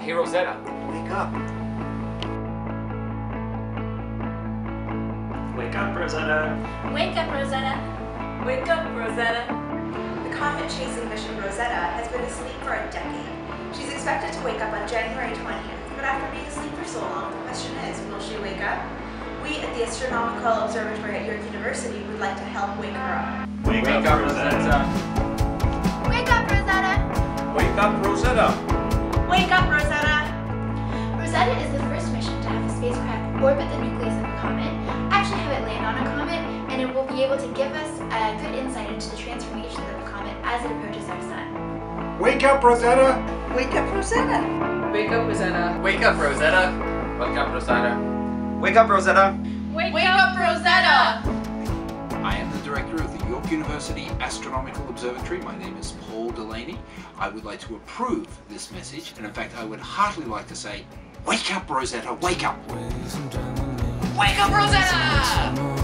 Hey Rosetta, Wake up. Wake up, Rosetta. Wake up, Rosetta. Wake up, Rosetta. The comet chasing mission Rosetta has been asleep for a decade. She's expected to wake up on January 20th, but after being asleep for so long, the question is, will she wake up? We at the Astronomical Observatory at York University would like to help wake her up. Wake, wake up Rosetta. Wake orbit the nucleus of a comet, actually have it land on a comet, and it will be able to give us a good insight into the transformations of the comet as it approaches our sun. Wake up, Rosetta. Wake up, Rosetta. Wake up, Rosetta. Wake up Rosetta. Wake up Rosetta. Wake up, Rosetta. Wake, up, Rosetta. I am the director of the York University Astronomical Observatory. My name is Paul Delaney. I would like to approve this message, and in fact, I would heartily like to say, Wake up, Rosetta, wake up! Wake up, Rosetta.